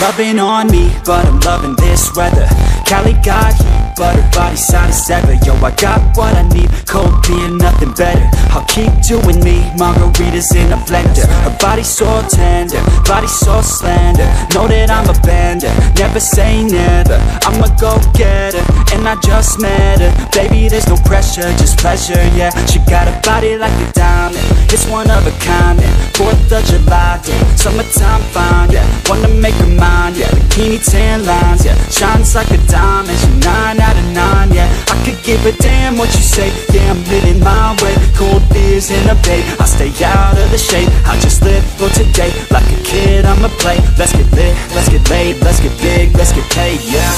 Loving on me, but I'm loving this weather. Cali got heat, but her body's hot as ever Yo, I got what I need, cold beer, nothing better. I'll keep doing me, margaritas in a blender. Her body's so tender, body so slender. Know that I'm a bender, never say never. I'm a go-getter, and I just met her. Baby, there's no pressure, just pleasure, yeah. She got a body like a diamond, it's one of a kind, yeah. 4th of July, day, summertime fine, yeah. Wanna make her mine, yeah. Bikini tan lines, yeah. Shines like a diamond, she 9 out of 9, yeah. I could give a damn what you say, yeah I'm living my way. Cold beers in a bay, I stay out of the shade. I just live for today, like a kid I'ma play. Let's get lit, let's get laid, let's get big, let's get paid, yeah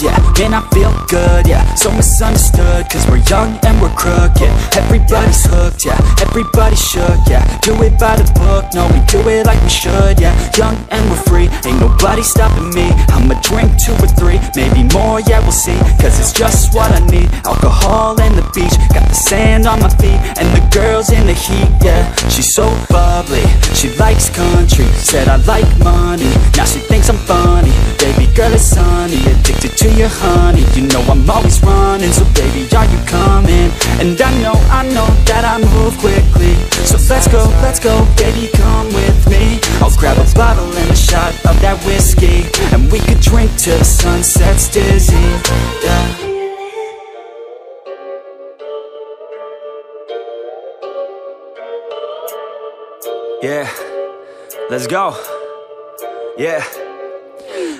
Yeah, man, I feel good, yeah. So misunderstood, cause we're young and we're crooked, Everybody's hooked, yeah, everybody shook, yeah. Do it by the book, no, we do it like we should, yeah. Young and we're free, ain't nobody stopping me. I'ma drink two or three, maybe more, yeah, we'll see. Cause it's just what I need, alcohol and the beach. Got the sand on my feet, and the girls in the heat, yeah. She's so bubbly, she likes country. Said I like money, now she thinks I'm funny. Baby girl, is sunny, addicted to your honey You know I'm always running, so baby, are you coming? And I know, I know that I move quickly So let's go, let's go, baby, come with me I'll grab a bottle and a shot of that whiskey And we could drink till the sun sets dizzy, yeah Yeah, let's go. Yeah.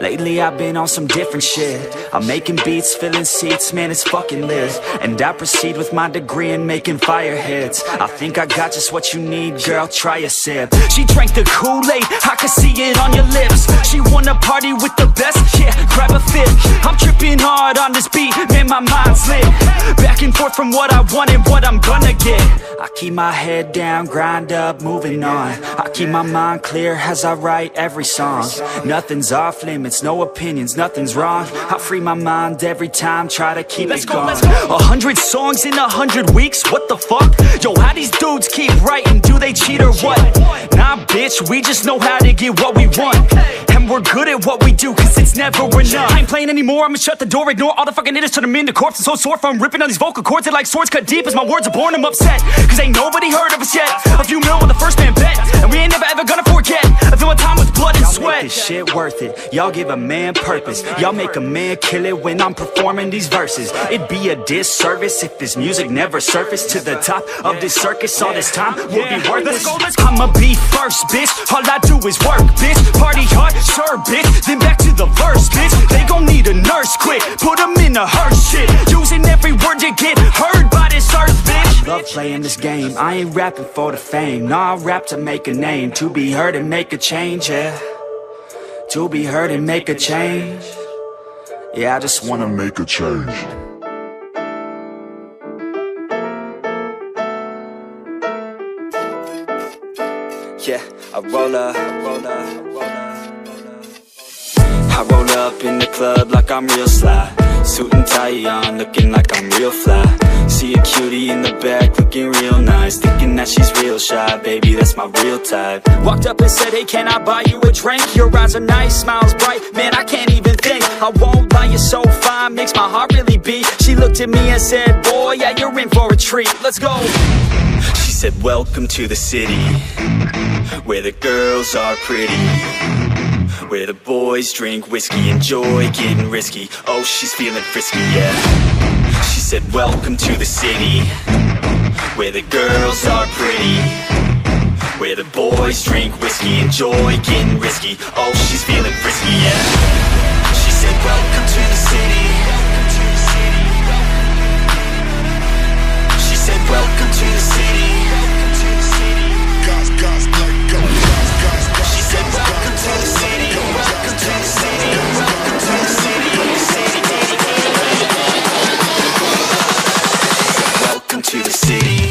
Lately I've been on some different shit. I'm making beats, filling seats, man it's fucking lit. And I proceed with my degree in making fire hits. I think I got just what you need, girl, try a sip. She drank the Kool-Aid, I can see it on your lips. She wanna party with the best, yeah, grab a fit I'm tripping hard on this beat, man my mind's lit. Back and forth from what I want and what I'm gonna get. I keep my head down, grind up, moving on. I keep my mind clear as I write every song. Nothing's off limits, no opinions, nothing's wrong. I free my mind every time, try to keep let's it going. A hundred songs in a hundred weeks, what the fuck? Yo, how these dudes keep writing, do they cheat or what? Nah bitch, we just know how to get what we want. And we're good at what we do, cause it's never enough. I ain't playing anymore, I'ma shut the door, ignore all the fucking haters Turn them into corpses, so sore from ripping on these vocal cords They like swords cut deep as my words are born, I'm upset. Cause ain't nobody heard of us yet. A few mil on the first man bet And we ain't never ever gonna forget. I feel my time with blood and sweat. this shit worth it. Y'all give a man purpose. Y'all make a man kill it when I'm performing these verses. It'd be a disservice if this music never surfaced To the top of this circus All this time. Would be worthless I'ma be first, bitch. All I do is work, bitch. Party hard, sure, bitch. Then back to the verse, bitch. They gon' need a nurse quick. Put them in a hearse shit. Using every word to get heard by this earth, bitch. Love playing this game. I ain't rapping for the fame. Nah, I rap to make a name. To be heard and make a change, yeah To be heard and make a change Yeah, I just wanna make a change. Yeah, I roll up, I roll up, I roll up, roll up. I roll up in the club like I'm real sly Suit and tie on, looking like I'm real fly See a cutie in the back, looking real nice. Thinking that she's real shy, baby, that's my real type. Walked up and said, hey, can I buy you a drink? Your eyes are nice, smiles bright, man, I can't even think. I won't lie, you're so fine, makes my heart really beat. She looked at me and said, boy, yeah, you're in for a treat, let's go. She said, welcome to the city Where the girls are pretty Where the boys drink whiskey, enjoy getting risky. Oh, she's feeling frisky, yeah She said, welcome to the city Where the girls are pretty Where the boys drink whiskey, enjoy getting risky. Oh, she's feeling frisky, yeah. She said, welcome city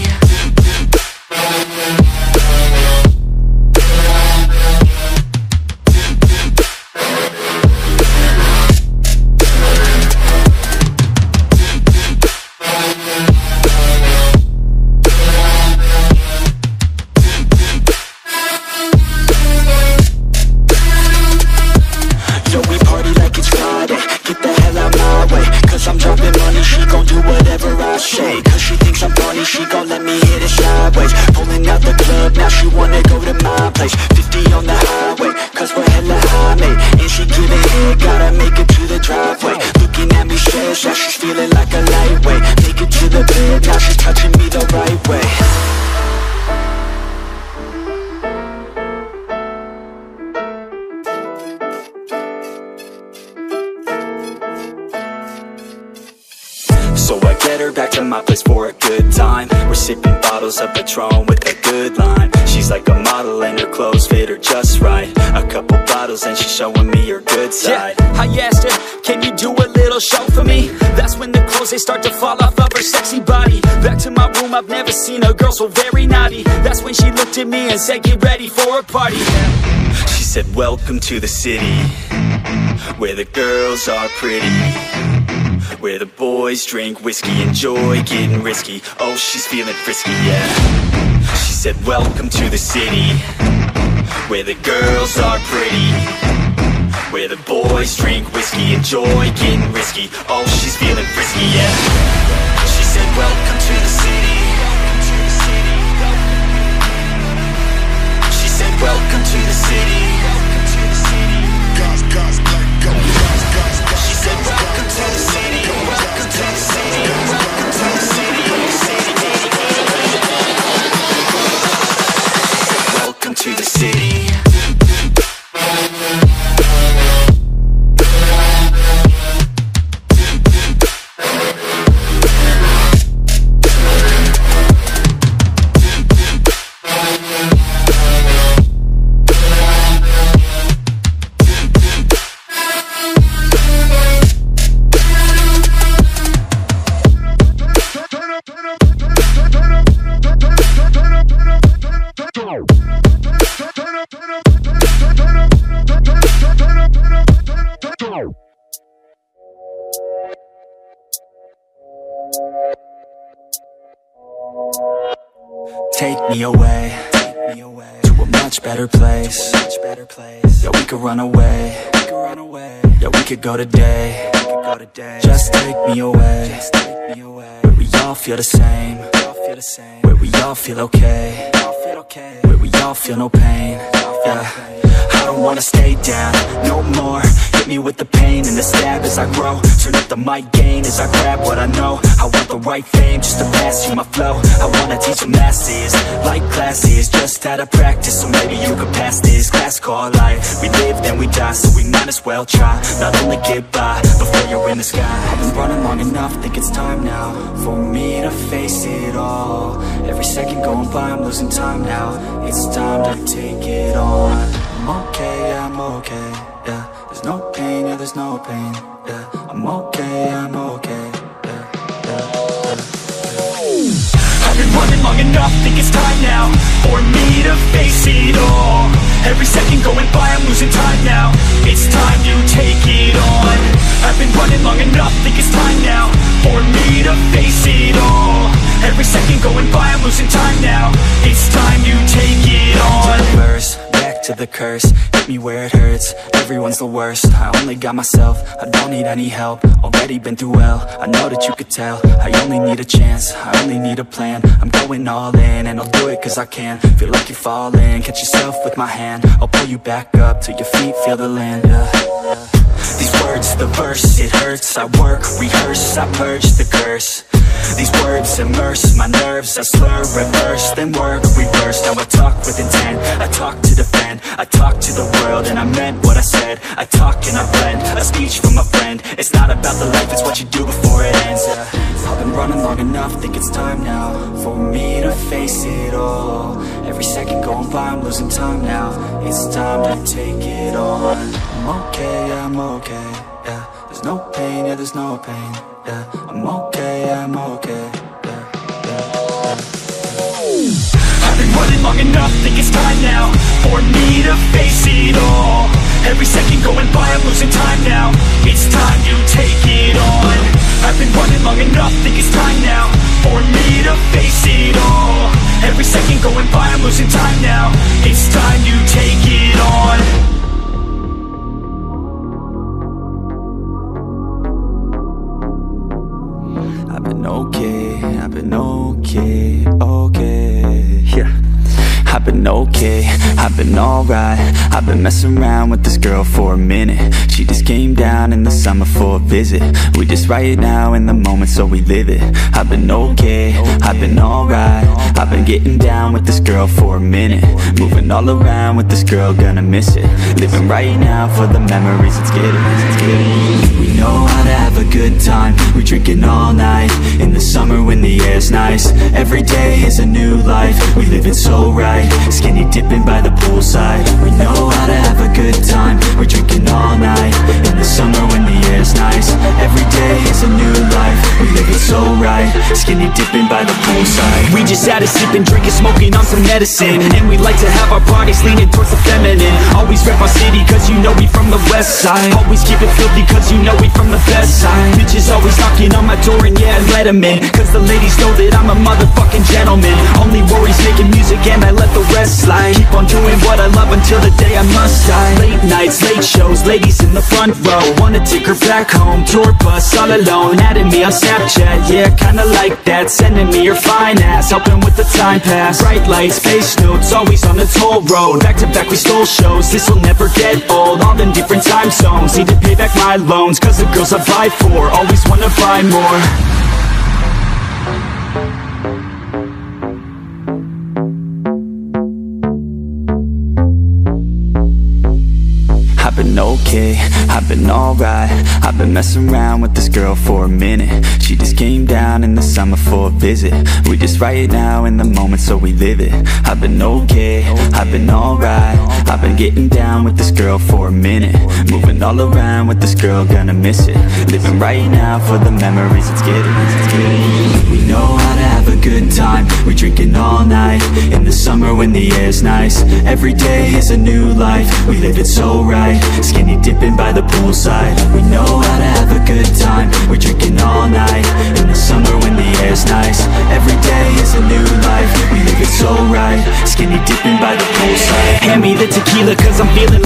model and her clothes fit her just right. A couple bottles and she's showing me her good side. Yeah, I asked her, can you do a little show for me? That's when the clothes, they start to fall off of her sexy body. Back to my room, I've never seen a girl so very naughty. That's when she looked at me and said, get ready for a party. She said welcome to the city Where the girls are pretty Where the boys drink whiskey Enjoy getting risky. Oh, she's feeling frisky, yeah said welcome to the city Where the girls are pretty Where the boys drink whiskey Enjoy getting risky. Oh, she's feeling frisky, yeah. She said welcome to the city. She said welcome to the city go today. Just take me away. Where we all feel the same. Where we all feel okay. Where we all feel no pain. Yeah. I don't wanna stay down no more. Hit me with the pain and the stab as I grow. Turn up the mic gain as I grab what I know. I want the right fame just to pass you my flow. I wanna teach the masses like classes, just out of practice. So maybe you could pass this class called life. We live then we die, so we might as well try. Not only get by before you're in the sky. I've been running long enough, think it's time now for me to face it all. Every second going by, I'm losing time now. It's time to take it on. I'm okay, yeah, I'm okay, yeah. There's no pain, yeah, there's no pain, yeah. I'm okay, I'm okay, yeah, yeah, yeah. I've been running long enough, think it's time now For me to face it all Every second going by, I'm losing time now It's time to take it on the curse. Hit me where it hurts, everyone's the worst. I only got myself, I don't need any help. Already been through hell, I know that you could tell. I only need a chance, I only need a plan. I'm going all in, and I'll do it cause I can. Feel like you're falling, catch yourself with my hand. I'll pull you back up, till your feet. Feel the land, yeah. These words, the verse, it hurts. I work, rehearse, I purge the curse These words immerse my nerves I slur, reverse, then work, reverse Now I talk with intent, I talk to defend I talk to the world and I meant what I said. I talk and I blend, a speech from a friend. It's not about the life, it's what you do before it ends. Yeah. I've been running long enough, think it's time now For me to face it all. Every second going by, I'm losing time now. It's time to take it on. I'm okay, I'm okay, There's no pain, yeah, there's no pain, yeah. I'm okay, yeah, I'm okay. I've been running long enough, think it's time now For me to face it all. Every second going by, I'm losing time now. It's time to take it on. I've been running long enough, think it's time now For me to face it all. Every second going by, I'm losing time now. It's time to take it on okay, I've been okay, okay, yeah. I've been okay, I've been alright. I've been messing around with this girl for a minute. She just came down in the summer for a visit. We just right now in the moment so we live it. I've been okay, I've been alright. I've been getting down with this girl for a minute all around with this girl, gonna miss it. Living right now for the memories, it's getting, get it, let's get it We know how to have a good time. We drinking all night. In the summer when the air's nice. Every day is a new life. We live it so right. Skinny dipping by the poolside. We know how to have a good time. We're drinking all night. In the summer when the air's nice. Every day is a new life. We live it so right. Skinny dipping by the poolside. We just had a sipping, drinking, smoking on some medicine. And we like to have our parties leaning towards the feminine. Always rep our city cause you know we from the west side. Always keep it filthy cause you know we from the best side. Bitches always knocking on my door and yeah, let 'em in. Cause the ladies know that I'm a motherfucking gentleman. Only worries making music and I let the rest slide. Keep on doing what I love until the day I must die. Late nights, late shows, ladies in the front row. Wanna take her back home, tour bus all alone. Adding me on Snapchat, yeah, kinda like that. Sending me your fine ass, helping with the time pass. Bright lights, face notes, always on the toll road Back to back we stole shows, this will never get old. All in different time zones, need to pay back my loans Cause the girls I buy for, always wanna buy more. I've been okay, I've been alright. I've been messing around with this girl for a minute. She just came down in the summer for a visit. We just right now in the moment so we live it. I've been okay, I've been alright. I've been getting down with this girl for a minute. Moving all around with this girl, gonna miss it. Living right now for the memories, it's getting, get it, let's get it We know how to have a good time. We drinking all night. In the summer when the air's nice. Every day is a new life. We live it so right. Skinny dipping by the poolside. We know how to have a good time. We're drinking all night In the summer when the air's nice. Every day is a new life. We live it so right. Skinny dipping by the poolside. Hand me the tequila cause I'm feeling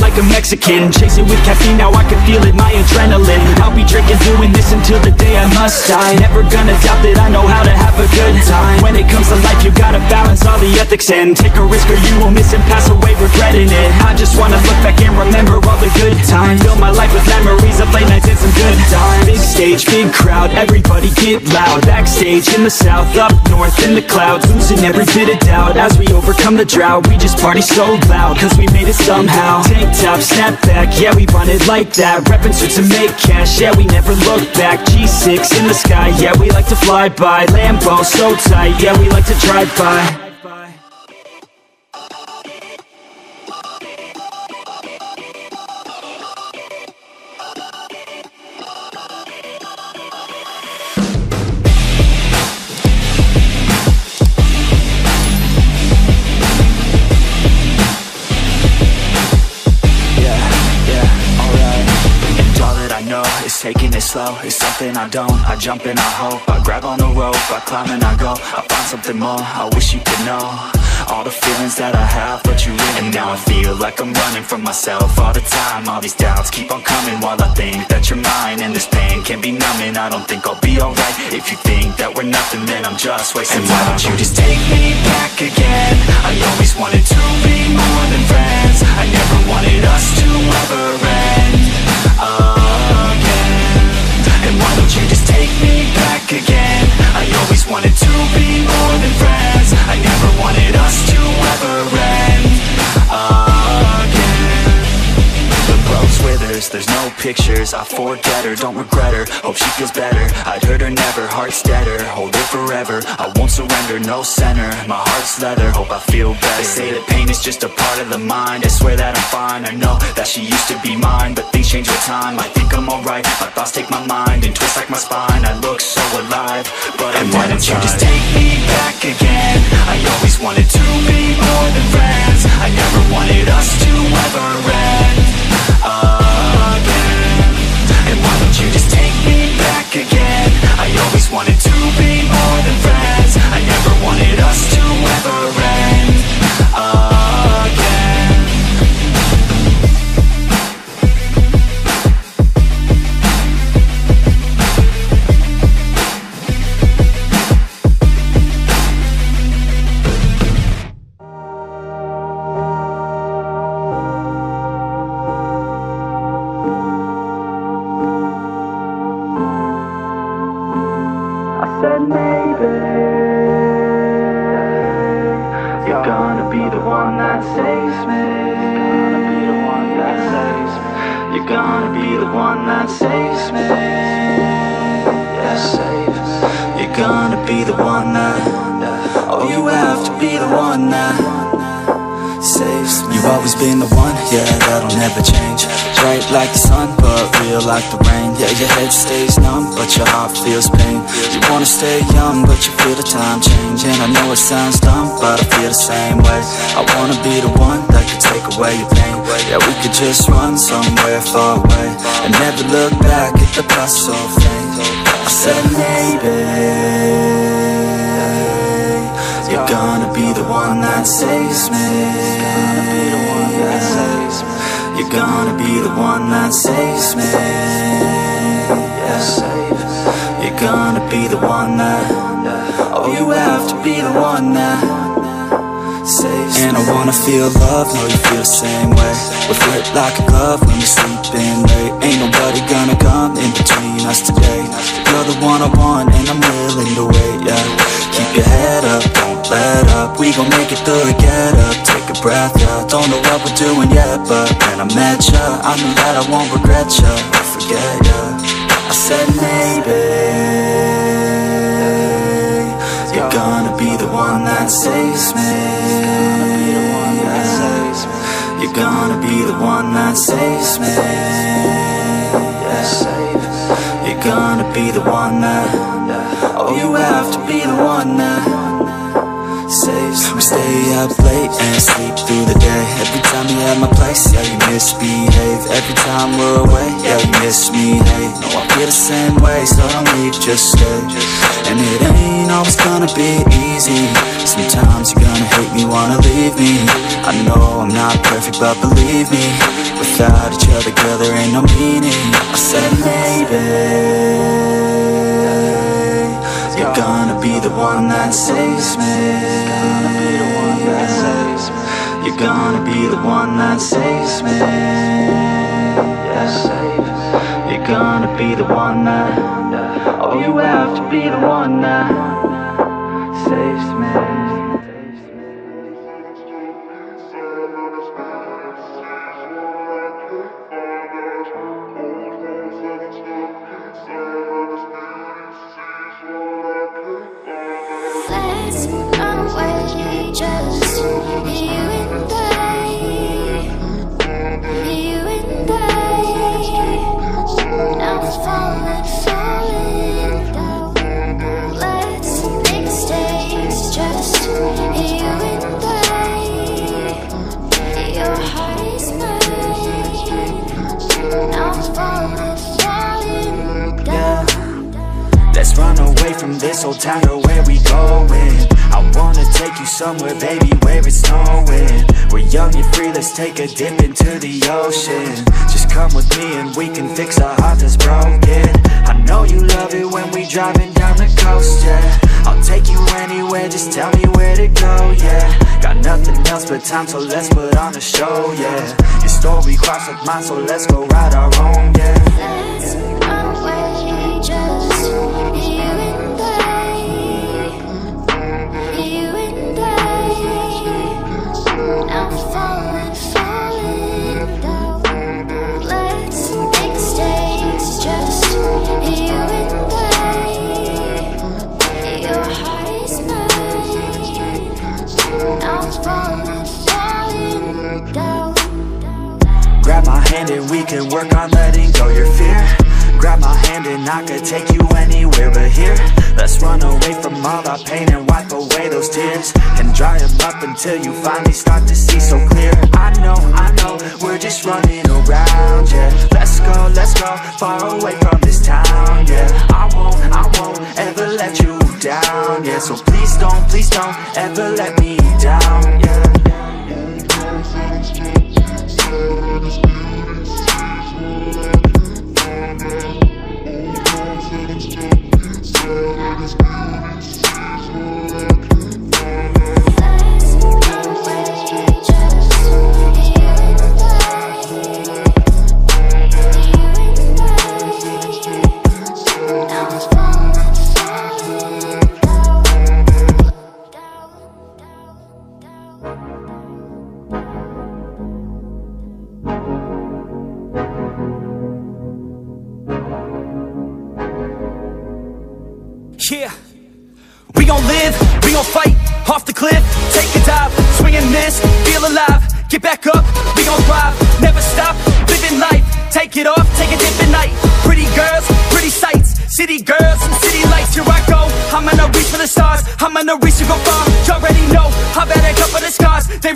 Mexican. Chasing with caffeine now I can feel it, my adrenaline. I'll be drinking, doing this until the day I must die. Never gonna doubt that I know how to have a good time. When it comes to life you gotta balance all the ethics and Take a risk or you will miss and pass away regretting it. I just wanna look back and remember all the good times. Fill my life with memories of late nights and some good times. Big stage, big crowd, everybody get loud. Backstage in the south, up north in the clouds Losing every bit of doubt. As we overcome the drought We just party so loud cause we made it somehow. Tank top, snap back, yeah we run it like that. Reppin' suits to make cash, yeah we never look back. G6 in the sky, yeah we like to fly by. Lambo so tight, yeah we like to drive by slow It's something I don't, I jump and I hope I grab on the rope, I climb and I go I find something more, I wish you could know. All the feelings that I have, but you in And now I feel like I'm running from myself all the time. All these doubts keep on coming while I think that you're mine And this pain can be numbing, I don't think I'll be alright If you think that we're nothing, then I'm just wasting And time why Why don't you just take me back again? I always wanted to be more than friends. I never wanted us to ever end. Again me back again? I always wanted to be more than friends I never wanted us to ever end withers, there's no pictures. I forget her, don't regret her. Hope she feels better, I'd hurt her never Heart's deader, hold it forever. I won't surrender, no center. My heart's leather, hope I feel better. They say that pain is just a part of the mind. I swear that I'm fine, I know that she used to be mine But things change with time, I think I'm alright. My thoughts take my mind and twist like my spine. I look so alive, but I'm why don't you just take me back again? I always wanted to be more than friends. I never wanted us to ever end And why don't you just take me back again? I always wanted to be more than friends. I never wanted us to ever end gonna be the one that saves me. Yeah, save me You're gonna be the one that Oh, you have to be the one that always been the one, yeah, that'll never change. Bright like the sun, but real like the rain. Yeah, your head stays numb, but your heart feels pain. You wanna stay young, but you feel the time change. And I know it sounds dumb, but I feel the same way. I wanna be the one that could take away your pain. Yeah, we could just run somewhere far away And never look back at the past so faint I said maybe gonna be the one that saves me. You're gonna be the one that saves me. You're gonna be the one that. Oh, you have to be the one that. And I wanna feel love, know you feel the same way. We flip like a glove when we sleep in late. Ain't nobody gonna come in between us today. You're the one I want, and I'm willing to wait. Yeah, keep your head up, don't let up. We gon' make it through get up, take a breath. Yeah, don't know what we're doing yet, but when I met ya, I knew that I won't regret ya or forget ya. I said maybe you're gonna be the one that saves me. You're gonna be the one that saves me. Yeah. You're gonna be the one that. Oh, you have to be the one that. We stay up late and sleep through the day. Every time you're at my place, yeah, you misbehave. Every time we're away, yeah, you miss me. Hey, no, I feel the same way, so don't leave, just stay. And it ain't always gonna be easy. Sometimes you're gonna hate me, wanna leave me. I know I'm not perfect, but believe me, without each other, girl, there ain't no meaning. I said maybe. You're gonna be the one that saves me. You're gonna be the one that saves me. Yeah. You're gonna be the one that. Oh, you have to be the one that saves me. Falling tired girl, where we going? I wanna take you somewhere, baby, where it's snowing. We're young and free, let's take a dip into the ocean. Just come with me and we can fix a heart that's broken. I know you love it when we driving down the coast, yeah. I'll take you anywhere, just tell me where to go, yeah. Got nothing else but time, so let's put on a show, yeah. Your story crossed with mine, so let's go ride our own, yeah can work on letting go your fear Grab my hand and I could take you anywhere but here Let's run away from all our pain and wipe away those tears And dry them up until you finally start to see so clear I know, I know, we're just running around, yeah Let's go, let's go, far away from this town, yeah I won't, I won't ever let you down, yeah So please don't, please don't ever let me down, yeah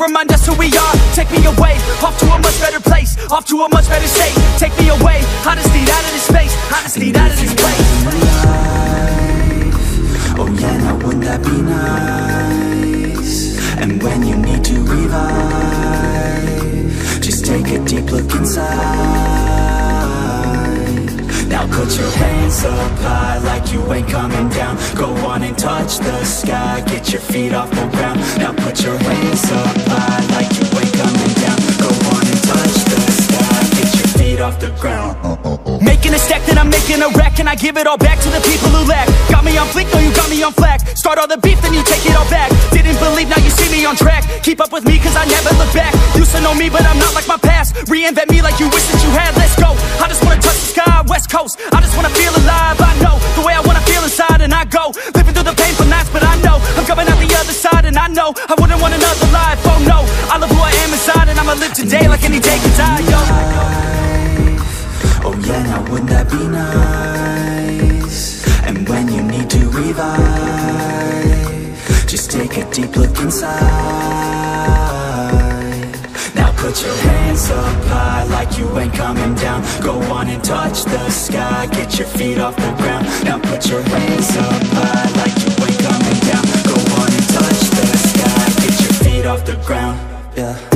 remind us who we are, take me away, off to a much better place, off to a much better state, take me away, I out of this space, I out of this place. Oh yeah, now wouldn't that be nice? And when you need to revive Just take a deep look inside Put your hands up high like you ain't coming down. Go on and touch the sky, get your feet off the ground. Now put your hands up high like you ain't coming down. Go on and touch the sky, get your feet off the ground Making a stack, then I'm making a rack. And I give it all back to the people who lack? Got me on fleek, no you got me on flack. Start all the beef, then you take it all back. Didn't believe, now you see me on track. Keep up with me, cause I never look back. Used to know me, but I'm not like my past. Reinvent me like you wish that you had, let's go. I just wanna touch the sky, west coast. I just wanna feel alive, I know The way I wanna feel inside, and I go. Living through the painful nights, but I know I'm coming out the other side, and I know I wouldn't want another life, oh no. I love who I am inside, and I'ma live today Like any day can die, yo Oh yeah, now wouldn't that be nice? And when you need to revive Just take a deep look inside. Now put your hands up high like you ain't coming down. Go on and touch the sky, get your feet off the ground. Now put your hands up high like you ain't coming down. Go on and touch the sky, get your feet off the ground. Yeah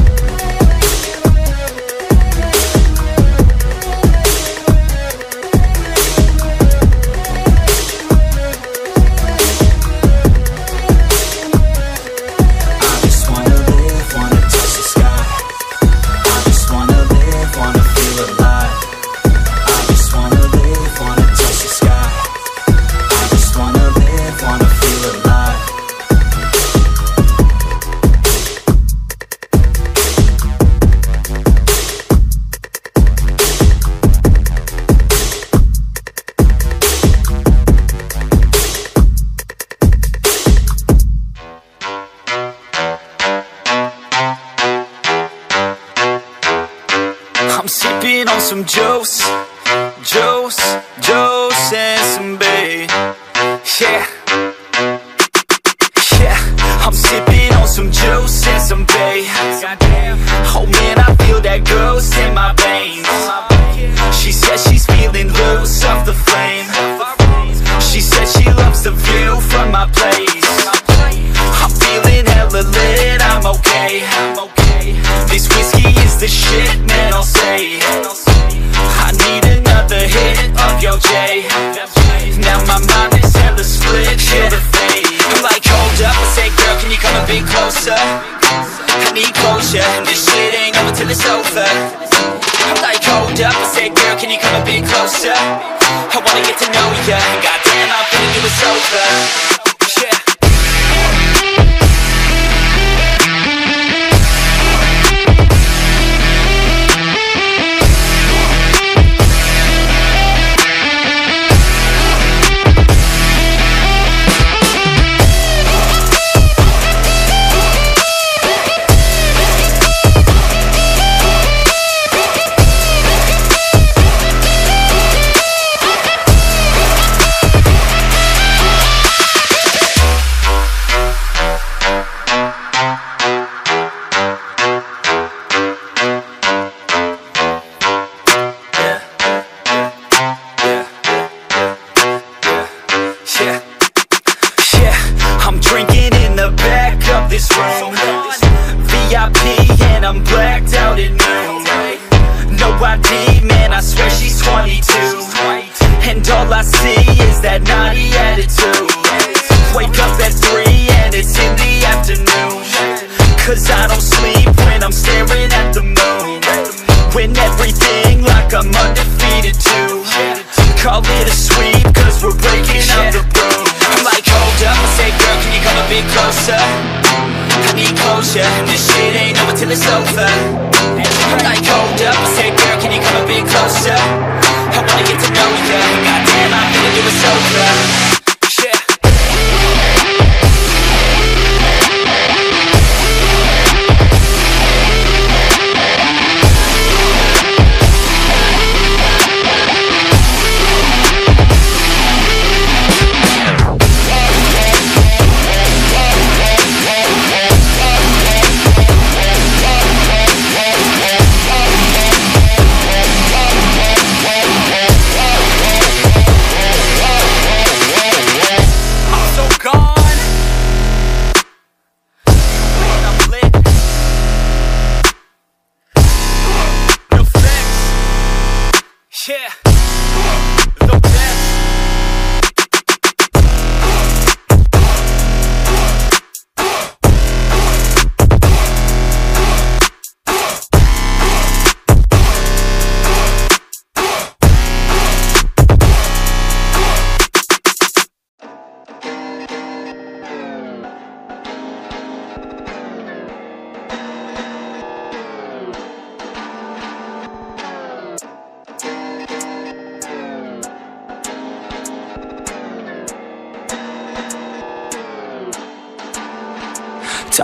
way Now my mind is hella split, hella fade. I'm like, hold up, I say, girl, can you come a bit closer? I need closure, this shit ain't over till it's over. I'm like, hold up, I say, girl, can you come a bit closer? I wanna get to know ya, goddamn, I'm feel you, it's over.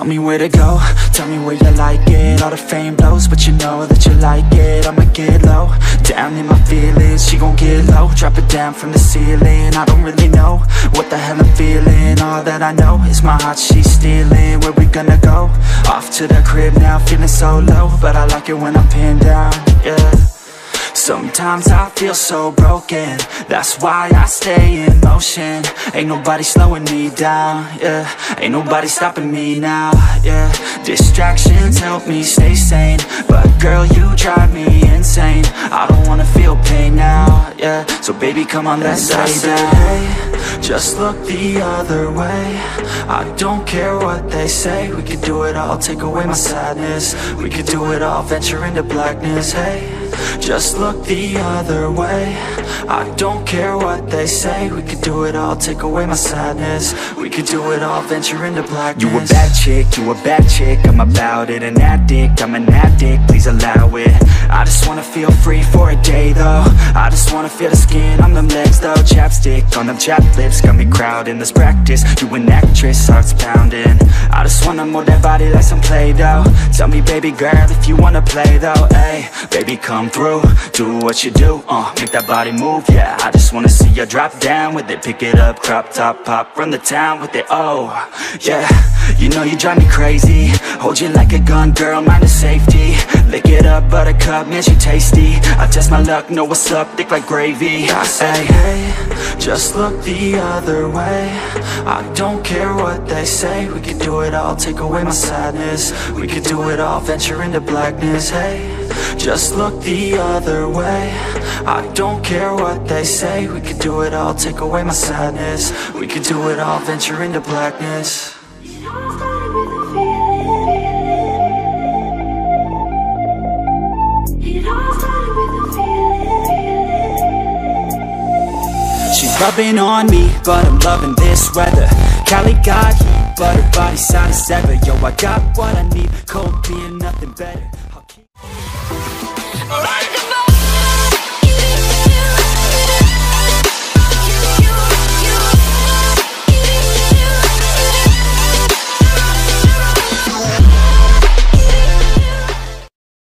Tell me where to go, tell me where you like it. All the fame blows, but you know that you like it. I'ma get low, down in my feelings. She gon' get low, drop it down from the ceiling. I don't really know what the hell I'm feeling. All that I know is my heart, she's stealing. Where we gonna go? Off to the crib now, feeling so low. But I like it when I'm pinned down, yeah. Sometimes I feel so broken. That's why I stay in motion. Ain't nobody slowing me down, yeah. Ain't nobody stopping me now, yeah. Distractions help me stay sane. But girl, you drive me insane. I don't wanna feel pain now, yeah. So baby, come on, let's say. lay hey, just look the other way. I don't care what they say. We could do it all, take away my sadness. We could do it all, venture into blackness, hey. Just look the other way. I don't care what they say. We could do it all, take away my sadness. We could do it all, venture into blackness. You a bad chick, you a bad chick. I'm about it, an addict, I'm an addict Please allow it. I just wanna feel free for a day though. I just wanna feel the skin on them legs though. Chapstick on them chap lips Got me crowding this practice. You an actress, hearts pounding. I just wanna mold that body like some Play-Doh. Tell me baby girl if you wanna play though. Hey, baby come come through. Do what you do, uh Make that body move, yeah. I just wanna see you drop down with it. Pick it up, crop top, pop Run the town with it, oh Yeah, you know you drive me crazy. Hold you like a gun, girl, mind the safety. Lick it up, buttercup, man, she tasty. I test my luck, know what's up, thick like gravy. I say, hey, just look the other way. I don't care what they say. We could do it all, take away my sadness. We could do it all, venture into blackness, hey. Just look the other way. I don't care what they say. We could do it all, take away my sadness. We could do it all, venture into blackness. She's rubbing on me, but I'm loving this weather. Cali got heat, but her body side as ever Yo, I got what I need, cold beer, nothing better. Alright.